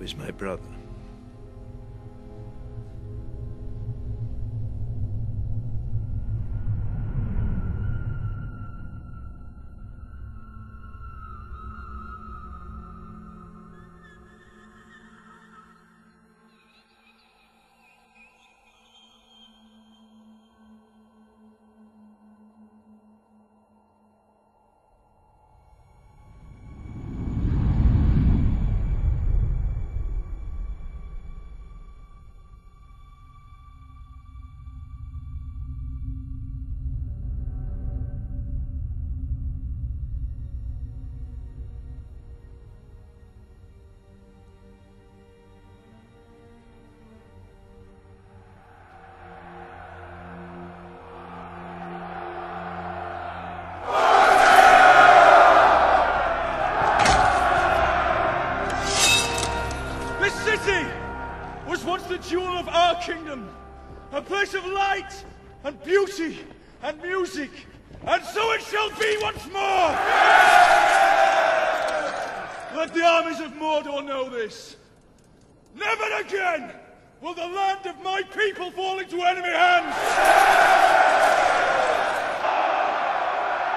is my brother. Kingdom, a place of light and beauty and music, and so it shall be once more! Let the armies of Mordor know this. Never again will the land of my people fall into enemy hands!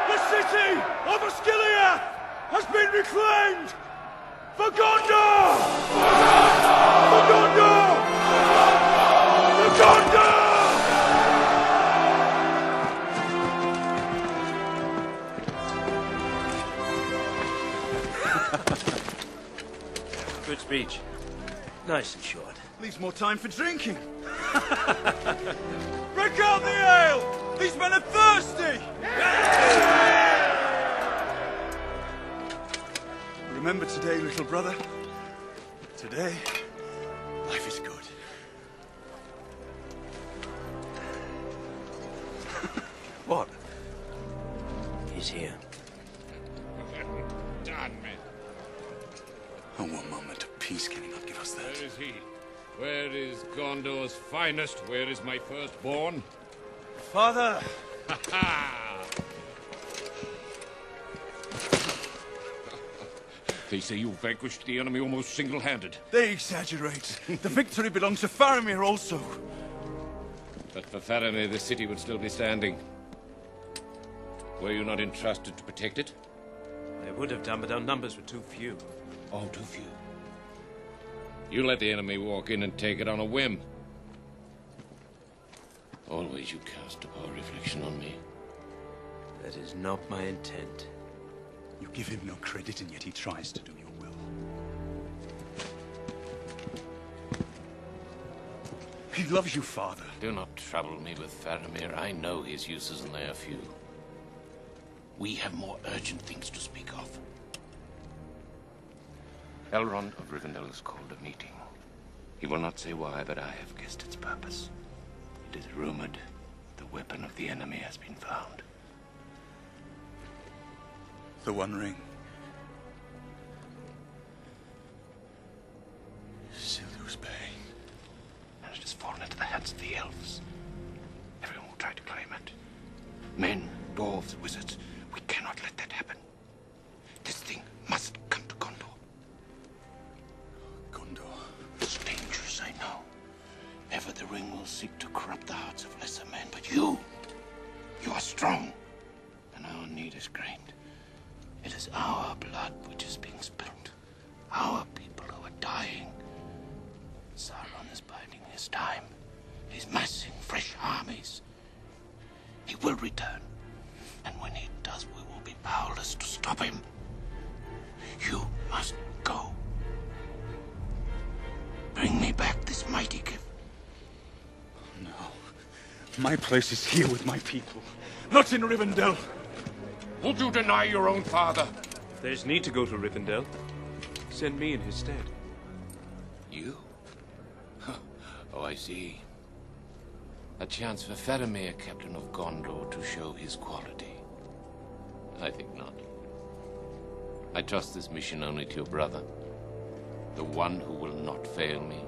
The city of Osgiliath has been reclaimed for Gondor! For Gondor! For Gondor! Good speech. Nice and short. Leaves more time for drinking. Break out the ale! These men are thirsty! Remember today, little brother. Today, Done, men. Oh, one moment of peace can he not give us that? Where is he? Where is Gondor's finest? Where is my firstborn? Father! Ha! They say you vanquished the enemy almost single-handed. They exaggerate. the victory belongs to Faramir also. But for Faramir, the city would still be standing. Were you not entrusted to protect it? I would have done, but our numbers were too few. Oh, too few. You let the enemy walk in and take it on a whim. Always you cast a poor reflection on me. That is not my intent. You give him no credit, and yet he tries to do your will. He loves you, father. Do not trouble me with Faramir. I know his uses and they are few. We have more urgent things to speak of. Elrond of Rivendell has called a meeting. He will not say why, but I have guessed its purpose. It is rumored the weapon of the enemy has been found. The One Ring. Isildur's Bane. And it has fallen into the hands of the elves. Everyone will try to claim it. Men, dwarves, wizards. Ever the ring will seek to corrupt the hearts of lesser men, but you, you are strong, and our need is great. It is our blood which is being spilt, our people who are dying. Sauron is biding his time. He's massing fresh armies. He will return, and when he does, we will be powerless to stop him. You must go. Bring me back this mighty gift. No. My place is here with my people, not in Rivendell. Would you deny your own father? If there's need to go to Rivendell, send me in his stead. You? oh, I see. A chance for Faramir, Captain of Gondor, to show his quality. I think not. I trust this mission only to your brother. The one who will not fail me